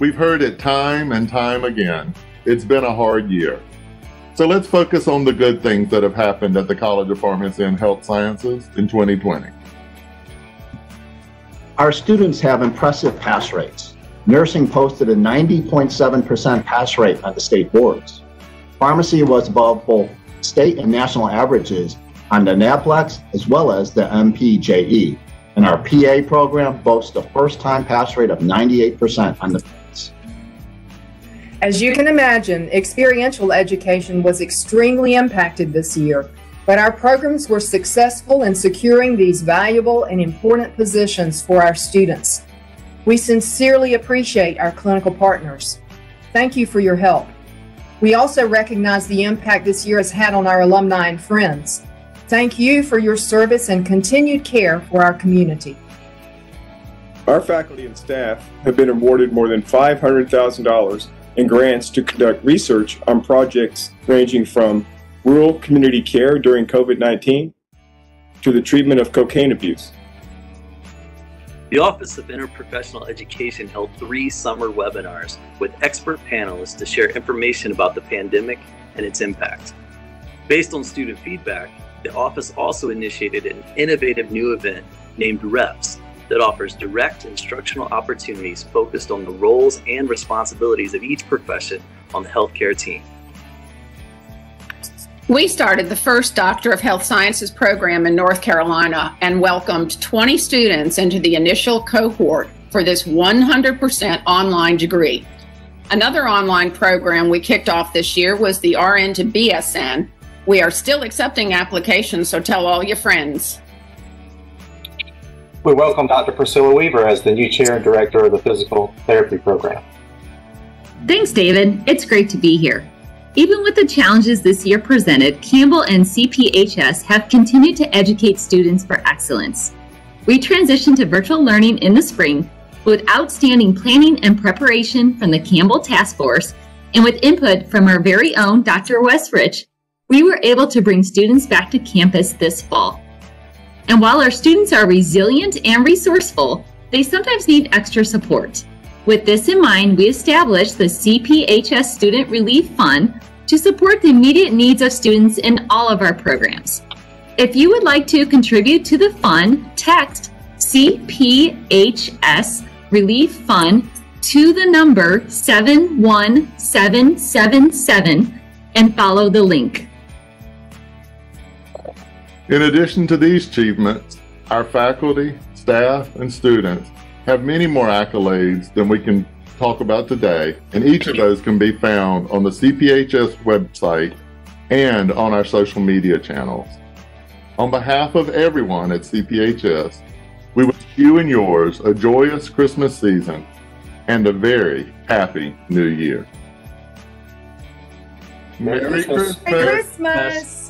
We've heard it time and time again. It's been a hard year. So let's focus on the good things that have happened at the College of Pharmacy and Health Sciences in 2020. Our students have impressive pass rates. Nursing posted a 90.7% pass rate on the state boards. Pharmacy was above both state and national averages on the NAPLEX as well as the MPJE. And our PA program boasts a first time pass rate of 98% on the. As you can imagine, experiential education was extremely impacted this year, but our programs were successful in securing these valuable and important positions for our students. We sincerely appreciate our clinical partners. Thank you for your help. We also recognize the impact this year has had on our alumni and friends. Thank you for your service and continued care for our community. Our faculty and staff have been awarded more than $500,000 in grants to conduct research on projects ranging from rural community care during COVID 19 to the treatment of cocaine abuse. The Office of Interprofessional Education held three summer webinars with expert panelists to share information about the pandemic and its impact. Based on student feedback, the office also initiated an innovative new event named REPS that offers direct instructional opportunities focused on the roles and responsibilities of each profession on the healthcare team. We started the first Doctor of Health Sciences program in North Carolina and welcomed 20 students into the initial cohort for this 100% online degree. Another online program we kicked off this year was the RN to BSN. We are still accepting applications, so tell all your friends. We welcome Dr. Priscilla Weaver as the new chair and director of the physical therapy program. Thanks, David. It's great to be here. Even with the challenges this year presented, Campbell and CPHS have continued to educate students for excellence. We transitioned to virtual learning in the spring with outstanding planning and preparation from the Campbell Task Force and with input from our very own Dr. Westrich, we were able to bring students back to campus this fall. And while our students are resilient and resourceful, they sometimes need extra support. With this in mind, we established the CPHS Student Relief Fund to support the immediate needs of students in all of our programs. If you would like to contribute to the fund, text CPHS Relief Fund to the number 71777 and follow the link. In addition to these achievements, our faculty, staff, and students have many more accolades than we can talk about today, and each of those can be found on the CPHS website and on our social media channels. On behalf of everyone at CPHS, we wish you and yours a joyous Christmas season and a very happy New Year. Merry Merry Christmas. Christmas. Christmas!